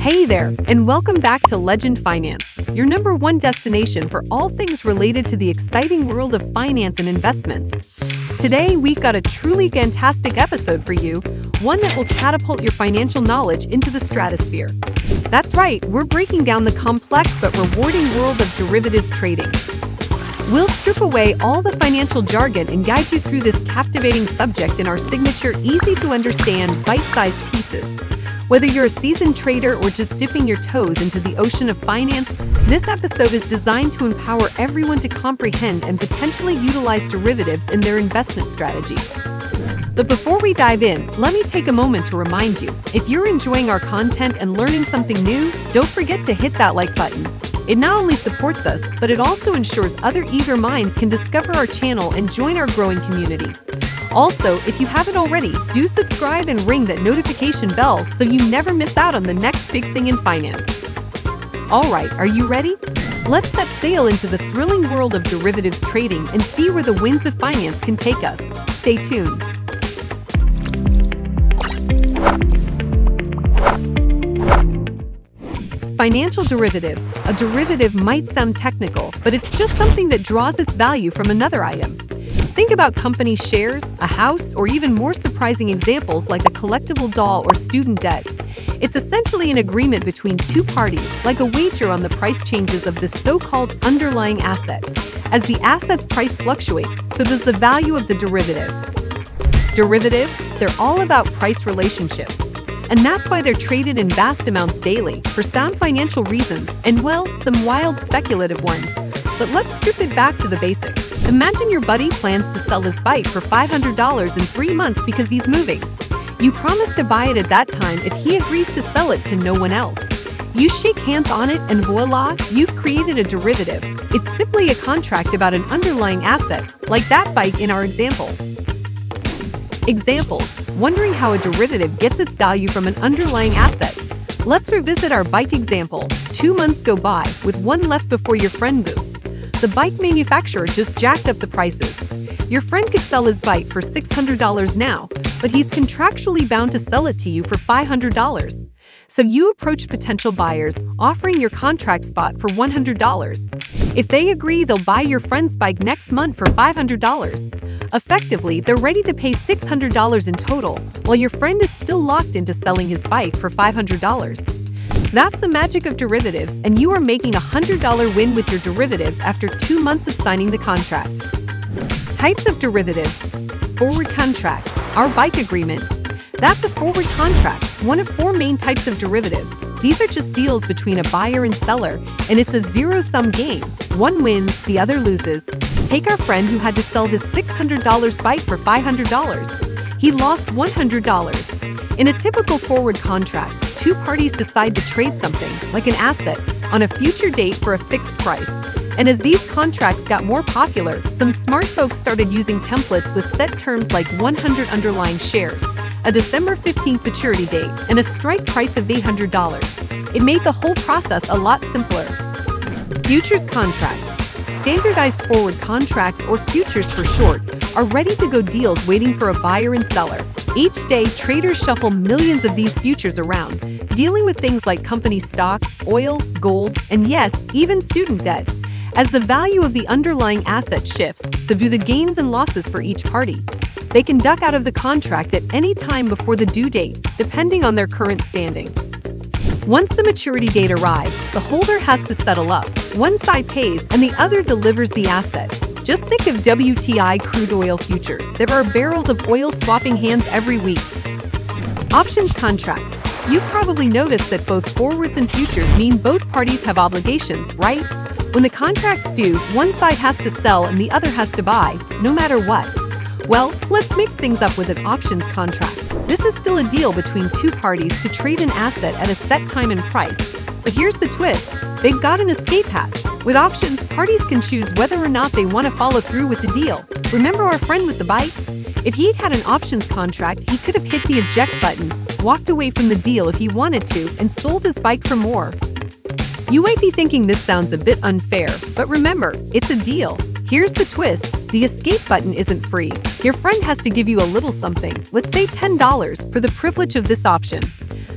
Hey there, and welcome back to Legend Finance, your number one destination for all things related to the exciting world of finance and investments. Today, we've got a truly fantastic episode for you, one that will catapult your financial knowledge into the stratosphere. That's right, we're breaking down the complex but rewarding world of derivatives trading. We'll strip away all the financial jargon and guide you through this captivating subject in our signature, easy to understand, bite sized pieces. Whether you're a seasoned trader or just dipping your toes into the ocean of finance, this episode is designed to empower everyone to comprehend and potentially utilize derivatives in their investment strategy. But before we dive in, let me take a moment to remind you if you're enjoying our content and learning something new, don't forget to hit that like button. It not only supports us, but it also ensures other eager minds can discover our channel and join our growing community. Also, if you haven't already, do subscribe and ring that notification bell so you never miss out on the next big thing in finance. Alright, are you ready? Let's set sail into the thrilling world of derivatives trading and see where the winds of finance can take us. Stay tuned. Financial derivatives. A derivative might sound technical, but it's just something that draws its value from another item. Think about company shares, a house, or even more surprising examples like a collectible doll or student debt. It's essentially an agreement between two parties, like a wager on the price changes of this so-called underlying asset. As the asset's price fluctuates, so does the value of the derivative. Derivatives, they're all about price relationships. And that's why they're traded in vast amounts daily, for sound financial reasons, and well, some wild speculative ones. But let's strip it back to the basics. Imagine your buddy plans to sell his bike for $500 in three months because he's moving. You promise to buy it at that time if he agrees to sell it to no one else. You shake hands on it and voila, you've created a derivative. It's simply a contract about an underlying asset, like that bike in our example. Examples Wondering how a derivative gets its value from an underlying asset. Let's revisit our bike example. Two months go by, with one left before your friend moves. The bike manufacturer just jacked up the prices. Your friend could sell his bike for $600 now, but he's contractually bound to sell it to you for $500. So you approach potential buyers, offering your contract spot for $100. If they agree, they'll buy your friend's bike next month for $500. Effectively, they're ready to pay $600 in total, while your friend is still locked into selling his bike for $500. That's the magic of derivatives, and you are making a $100 win with your derivatives after two months of signing the contract. Types of derivatives Forward contract, our bike agreement. That's a forward contract, one of four main types of derivatives. These are just deals between a buyer and seller, and it's a zero sum game. One wins, the other loses. Take our friend who had to sell his $600 bike for $500. He lost $100. In a typical forward contract, two parties decide to trade something, like an asset, on a future date for a fixed price. And as these contracts got more popular, some smart folks started using templates with set terms like 100 underlying shares, a December 15th maturity date, and a strike price of $800. It made the whole process a lot simpler. Futures contract. Standardized forward contracts, or futures for short, are ready to go deals waiting for a buyer and seller. Each day, traders shuffle millions of these futures around, dealing with things like company stocks, oil, gold, and yes, even student debt. As the value of the underlying asset shifts, so do the gains and losses for each party. They can duck out of the contract at any time before the due date, depending on their current standing. Once the maturity date arrives, the holder has to settle up. One side pays and the other delivers the asset. Just think of WTI crude oil futures. There are barrels of oil swapping hands every week. Options contract. You've probably noticed that both forwards and futures mean both parties have obligations, right? When the contract's due, one side has to sell and the other has to buy, no matter what. Well, let's mix things up with an options contract. This is still a deal between two parties to trade an asset at a set time and price. But here's the twist they've got an escape hatch. With options, parties can choose whether or not they want to follow through with the deal. Remember our friend with the bike? If he'd had an options contract, he could have hit the eject button, walked away from the deal if he wanted to, and sold his bike for more. You might be thinking this sounds a bit unfair, but remember, it's a deal. Here's the twist the escape button isn't free. Your friend has to give you a little something, let's say $10, for the privilege of this option.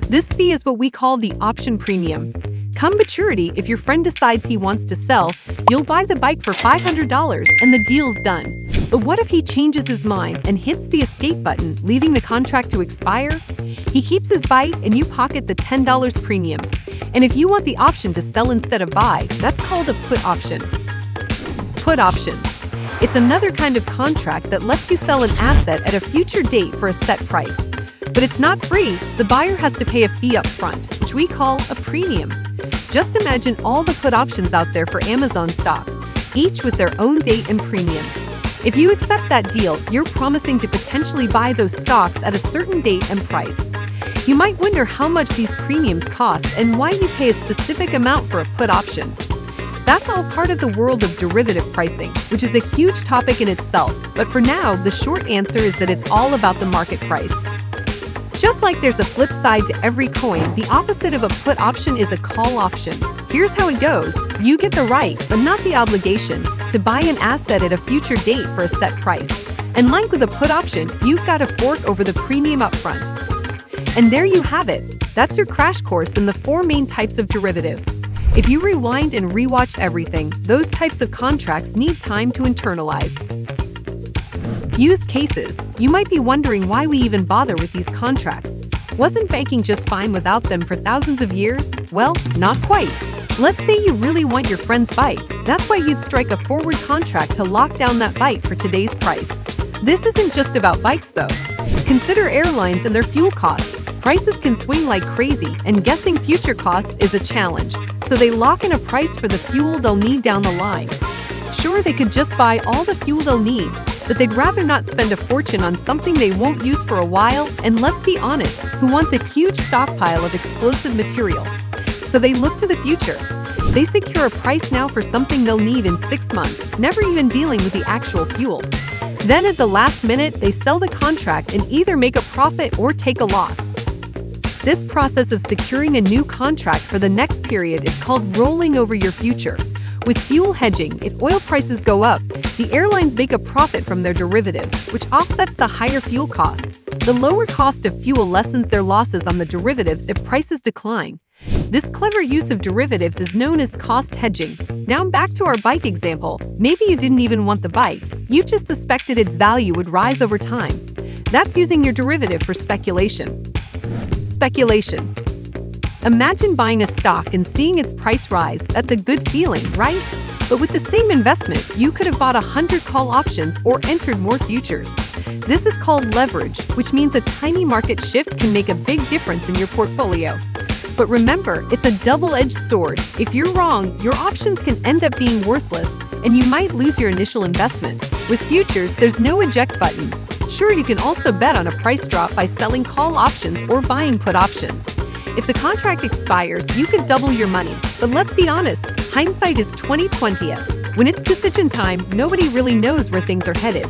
This fee is what we call the option premium. Come maturity, if your friend decides he wants to sell, you'll buy the bike for $500 and the deal's done. But what if he changes his mind and hits the escape button, leaving the contract to expire? He keeps his bike and you pocket the $10 premium. And if you want the option to sell instead of buy, that's called a put option. Put option. It's another kind of contract that lets you sell an asset at a future date for a set price. But it's not free, the buyer has to pay a fee up front, which we call a premium. Just imagine all the put options out there for Amazon stocks, each with their own date and premium. If you accept that deal, you're promising to potentially buy those stocks at a certain date and price. You might wonder how much these premiums cost and why you pay a specific amount for a put option. That's all part of the world of derivative pricing, which is a huge topic in itself, but for now, the short answer is that it's all about the market price. Just like there's a flip side to every coin, the opposite of a put option is a call option. Here's how it goes. You get the right, but not the obligation, to buy an asset at a future date for a set price. And like with a put option, you've got to fork over the premium upfront. And there you have it. That's your crash course in the four main types of derivatives. If you rewind and rewatch everything, those types of contracts need time to internalize. Use cases. You might be wondering why we even bother with these contracts. Wasn't banking just fine without them for thousands of years? Well, not quite. Let's say you really want your friend's bike. That's why you'd strike a forward contract to lock down that bike for today's price. This isn't just about bikes, though. Consider airlines and their fuel costs. Prices can swing like crazy, and guessing future costs is a challenge, so they lock in a price for the fuel they'll need down the line. Sure, they could just buy all the fuel they'll need, but they'd rather not spend a fortune on something they won't use for a while, and let's be honest, who wants a huge stockpile of explosive material? So they look to the future. They secure a price now for something they'll need in six months, never even dealing with the actual fuel. Then at the last minute, they sell the contract and either make a profit or take a loss. This process of securing a new contract for the next period is called rolling over your future. With fuel hedging, if oil prices go up, the airlines make a profit from their derivatives, which offsets the higher fuel costs. The lower cost of fuel lessens their losses on the derivatives if prices decline. This clever use of derivatives is known as cost hedging. Now back to our bike example. Maybe you didn't even want the bike, you just suspected its value would rise over time. That's using your derivative for speculation. Speculation. Imagine buying a stock and seeing its price rise. That's a good feeling, right? But with the same investment, you could have bought 100 call options or entered more futures. This is called leverage, which means a tiny market shift can make a big difference in your portfolio. But remember, it's a double edged sword. If you're wrong, your options can end up being worthless, and you might lose your initial investment. With futures, there's no eject button. Sure, you can also bet on a price drop by selling call options or buying put options. If the contract expires, you could double your money. But let's be honest, hindsight is 2020th. When it's decision time, nobody really knows where things are headed.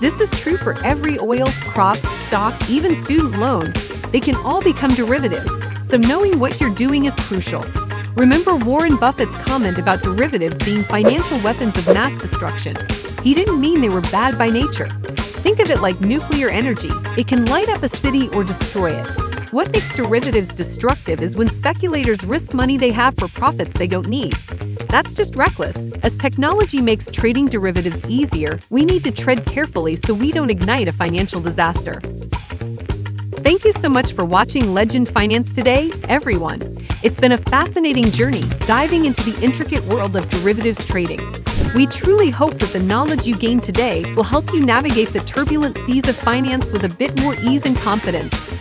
This is true for every oil, crop, stock, even student loan. They can all become derivatives, so knowing what you're doing is crucial. Remember Warren Buffett's comment about derivatives being financial weapons of mass destruction. He didn't mean they were bad by nature. Think of it like nuclear energy. It can light up a city or destroy it. What makes derivatives destructive is when speculators risk money they have for profits they don't need. That's just reckless. As technology makes trading derivatives easier, we need to tread carefully so we don't ignite a financial disaster. Thank you so much for watching Legend Finance today, everyone. It's been a fascinating journey diving into the intricate world of derivatives trading. We truly hope that the knowledge you gained today will help you navigate the turbulent seas of finance with a bit more ease and confidence.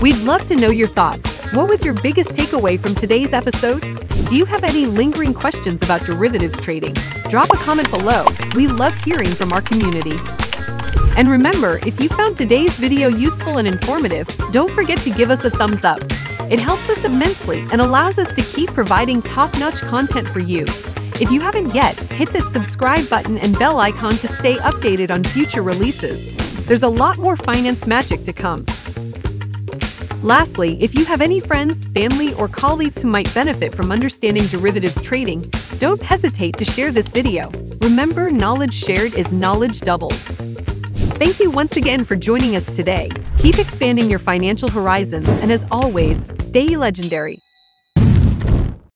We'd love to know your thoughts. What was your biggest takeaway from today's episode? Do you have any lingering questions about derivatives trading? Drop a comment below. We love hearing from our community. And remember, if you found today's video useful and informative, don't forget to give us a thumbs up. It helps us immensely and allows us to keep providing top-notch content for you. If you haven't yet, hit that subscribe button and bell icon to stay updated on future releases. There's a lot more finance magic to come. Lastly, if you have any friends, family, or colleagues who might benefit from understanding derivatives trading, don't hesitate to share this video. Remember, knowledge shared is knowledge doubled. Thank you once again for joining us today. Keep expanding your financial horizons, and as always, stay legendary.